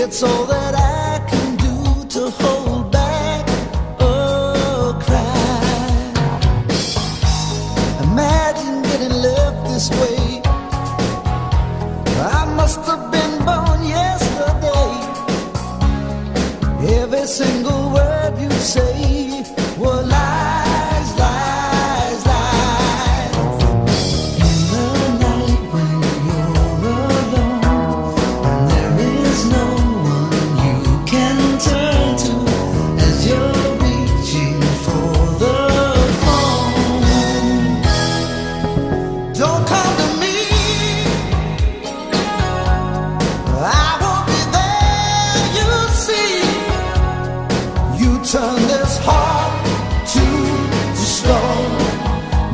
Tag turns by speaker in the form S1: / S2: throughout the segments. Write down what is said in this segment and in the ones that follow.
S1: It's all that I can do to hold back a cry. Imagine getting left this way. I must have been born yesterday. Every single word you say.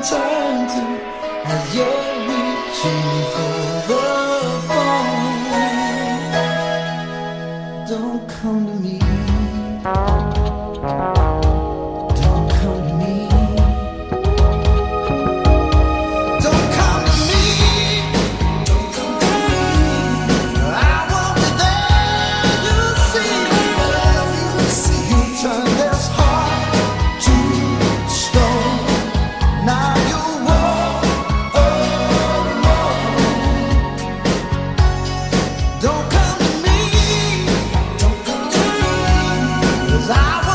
S1: Turn to as you're reaching for the phone. Don't come to me. Don't come to me, don't come to me, cause I